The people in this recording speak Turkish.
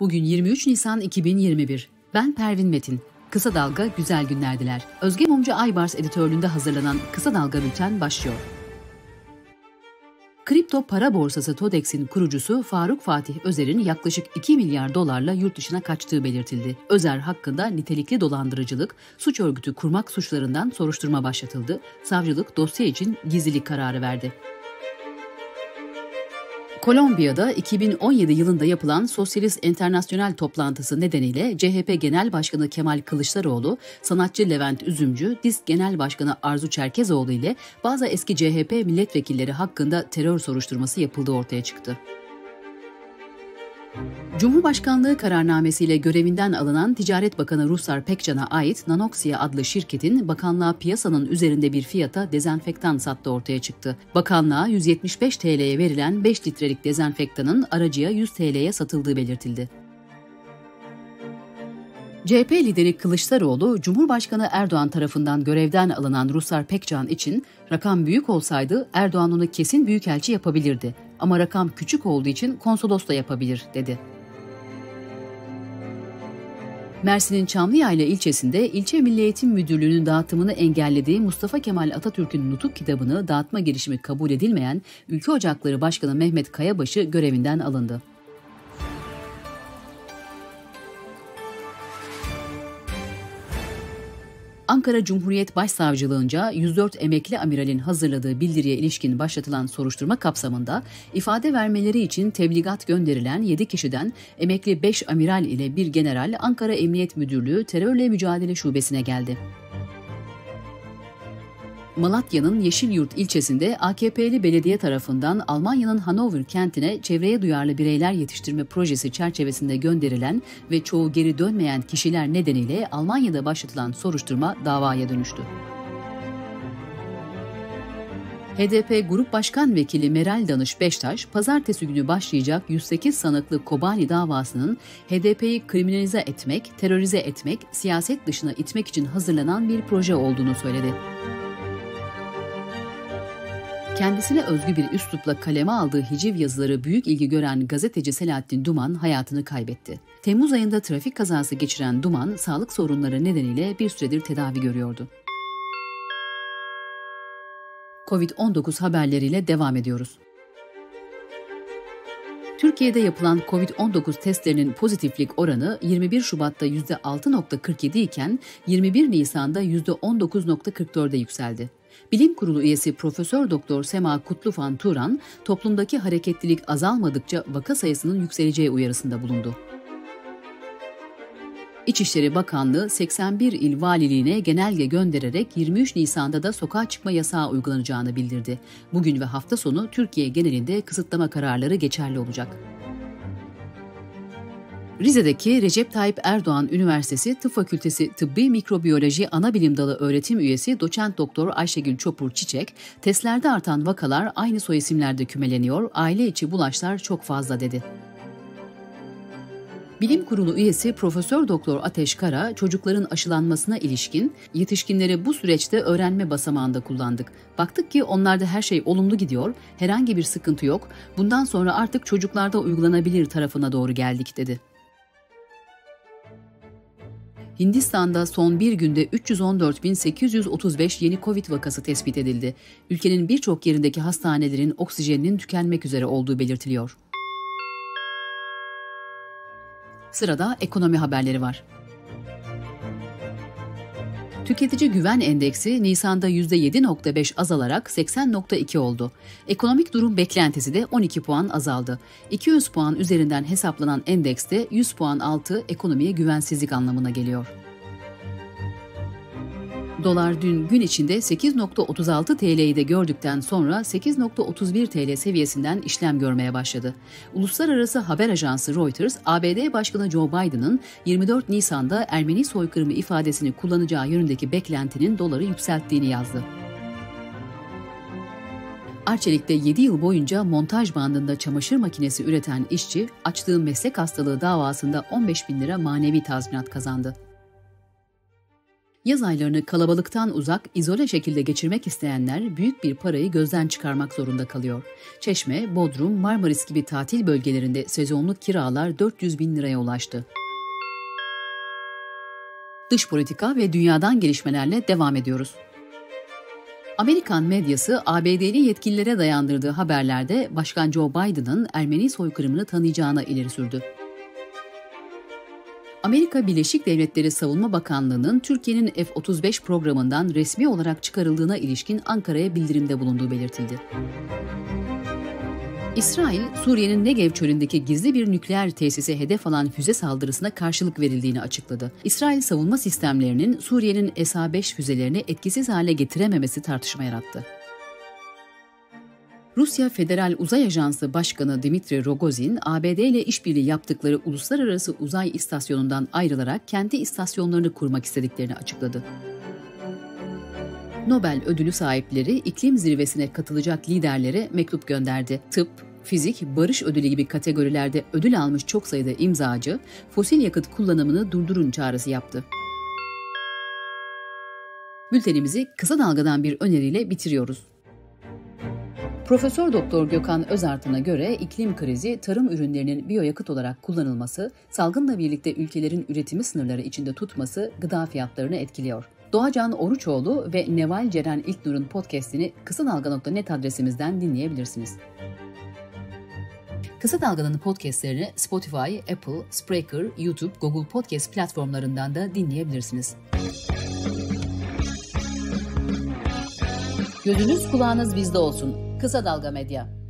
Bugün 23 Nisan 2021. Ben Pervin Metin. Kısa Dalga güzel günlerdiler. Özge Mumcu Aybars editörlüğünde hazırlanan Kısa Dalga Bülten başlıyor. Kripto para borsası TODEX'in kurucusu Faruk Fatih Özer'in yaklaşık 2 milyar dolarla yurt dışına kaçtığı belirtildi. Özer hakkında nitelikli dolandırıcılık, suç örgütü kurmak suçlarından soruşturma başlatıldı. Savcılık dosya için gizlilik kararı verdi. Kolombiya'da 2017 yılında yapılan Sosyalist Enternasyonel toplantısı nedeniyle CHP Genel Başkanı Kemal Kılıçdaroğlu, sanatçı Levent Üzümcü, DİSK Genel Başkanı Arzu Çerkezoğlu ile bazı eski CHP milletvekilleri hakkında terör soruşturması yapıldığı ortaya çıktı. Cumhurbaşkanlığı kararnamesiyle görevinden alınan Ticaret Bakanı Ruslar Pekcan'a ait Nanoxia adlı şirketin bakanlığa piyasanın üzerinde bir fiyata dezenfektan sattığı ortaya çıktı. Bakanlığa 175 TL'ye verilen 5 litrelik dezenfektanın aracıya 100 TL'ye satıldığı belirtildi. CHP lideri Kılıçdaroğlu, Cumhurbaşkanı Erdoğan tarafından görevden alınan Ruslar Pekcan için rakam büyük olsaydı Erdoğan onu kesin büyükelçi yapabilirdi ama rakam küçük olduğu için konsolos da yapabilir dedi. Mersin'in Çamlıyayla ilçesinde ilçe Milli Eğitim Müdürlüğü'nün dağıtımını engellediği Mustafa Kemal Atatürk'ün nutuk kitabını dağıtma girişimi kabul edilmeyen Ülke Ocakları Başkanı Mehmet Kayabaşı görevinden alındı. Ankara Cumhuriyet Başsavcılığınca 104 emekli amiralin hazırladığı bildiriye ilişkin başlatılan soruşturma kapsamında ifade vermeleri için tebligat gönderilen 7 kişiden emekli 5 amiral ile bir general Ankara Emniyet Müdürlüğü Terörle Mücadele Şubesi'ne geldi. Malatya'nın Yeşilyurt ilçesinde AKP'li belediye tarafından Almanya'nın Hanover kentine çevreye duyarlı bireyler yetiştirme projesi çerçevesinde gönderilen ve çoğu geri dönmeyen kişiler nedeniyle Almanya'da başlatılan soruşturma davaya dönüştü. HDP Grup Başkan Vekili Meral Danış Beştaş, pazartesi günü başlayacak 108 sanıklı Kobani davasının HDP'yi kriminalize etmek, terörize etmek, siyaset dışına itmek için hazırlanan bir proje olduğunu söyledi. Kendisine özgü bir üslupla kaleme aldığı hiciv yazıları büyük ilgi gören gazeteci Selahattin Duman hayatını kaybetti. Temmuz ayında trafik kazası geçiren Duman, sağlık sorunları nedeniyle bir süredir tedavi görüyordu. Covid-19 haberleriyle devam ediyoruz. Türkiye'de yapılan COVID-19 testlerinin pozitiflik oranı 21 Şubat'ta %6.47 iken 21 Nisan'da %19.44'e yükseldi. Bilim Kurulu üyesi Profesör Doktor Sema Kutlufan Turan, toplumdaki hareketlilik azalmadıkça vaka sayısının yükseleceği uyarısında bulundu. İçişleri Bakanlığı 81 il valiliğine genelge göndererek 23 Nisan'da da sokağa çıkma yasağı uygulanacağını bildirdi. Bugün ve hafta sonu Türkiye genelinde kısıtlama kararları geçerli olacak. Rize'deki Recep Tayyip Erdoğan Üniversitesi Tıp Fakültesi Tıbbi Mikrobiyoloji Anabilim Dalı öğretim üyesi doçent doktor Ayşegül Çopur Çiçek, testlerde artan vakalar aynı soy isimlerde kümeleniyor, aile içi bulaşlar çok fazla dedi. Bilim Kurulu üyesi Profesör Doktor Ateş Kara, çocukların aşılanmasına ilişkin yetişkinleri bu süreçte öğrenme basamağında kullandık. Baktık ki onlarda her şey olumlu gidiyor, herhangi bir sıkıntı yok. Bundan sonra artık çocuklarda uygulanabilir tarafına doğru geldik dedi. Hindistan'da son bir günde 314.835 yeni Covid vakası tespit edildi. Ülkenin birçok yerindeki hastanelerin oksijeninin tükenmek üzere olduğu belirtiliyor. Sırada ekonomi haberleri var. Tüketici Güven Endeksi Nisan'da %7.5 azalarak 80.2 oldu. Ekonomik durum beklentisi de 12 puan azaldı. 200 puan üzerinden hesaplanan endekste 100 puan altı ekonomiye güvensizlik anlamına geliyor. Dolar dün gün içinde 8.36 TL'yi de gördükten sonra 8.31 TL seviyesinden işlem görmeye başladı. Uluslararası haber ajansı Reuters, ABD Başkanı Joe Biden'ın 24 Nisan'da Ermeni soykırımı ifadesini kullanacağı yönündeki beklentinin doları yükselttiğini yazdı. Arçelik'te 7 yıl boyunca montaj bandında çamaşır makinesi üreten işçi, açtığı meslek hastalığı davasında 15 bin lira manevi tazminat kazandı. Yaz aylarını kalabalıktan uzak, izole şekilde geçirmek isteyenler büyük bir parayı gözden çıkarmak zorunda kalıyor. Çeşme, Bodrum, Marmaris gibi tatil bölgelerinde sezonluk kiralar 400 bin liraya ulaştı. Dış politika ve dünyadan gelişmelerle devam ediyoruz. Amerikan medyası ABD'li yetkililere dayandırdığı haberlerde Başkan Joe Biden'ın Ermeni soykırımını tanıyacağına ileri sürdü. Amerika Birleşik Devletleri Savunma Bakanlığı'nın Türkiye'nin F-35 programından resmi olarak çıkarıldığına ilişkin Ankara'ya bildirimde bulunduğu belirtildi. İsrail, Suriye'nin Negev çölündeki gizli bir nükleer tesise hedef alan füze saldırısına karşılık verildiğini açıkladı. İsrail savunma sistemlerinin Suriye'nin SA-5 füzelerini etkisiz hale getirememesi tartışma yarattı. Rusya Federal Uzay Ajansı Başkanı Dmitri Rogozin, ABD ile işbirliği yaptıkları uluslararası uzay istasyonundan ayrılarak kendi istasyonlarını kurmak istediklerini açıkladı. Nobel ödülü sahipleri iklim zirvesine katılacak liderlere mektup gönderdi. Tıp, fizik, barış ödülü gibi kategorilerde ödül almış çok sayıda imzacı, fosil yakıt kullanımını durdurun çağrısı yaptı. Bültenimizi kısa dalgadan bir öneriyle bitiriyoruz. Profesör Doktor Gökhan Özartın'a göre iklim krizi tarım ürünlerinin biyoyakıt olarak kullanılması, salgınla birlikte ülkelerin üretimi sınırları içinde tutması gıda fiyatlarını etkiliyor. Doğacan Oruçoğlu ve Neval Ceren İlknur'un podcastini kısa dalga.net adresimizden dinleyebilirsiniz. Kısa Dalga'nın podcastlerini Spotify, Apple, Spreaker, YouTube, Google Podcast platformlarından da dinleyebilirsiniz. Gözünüz kulağınız bizde olsun. Kısa Dalga Medya.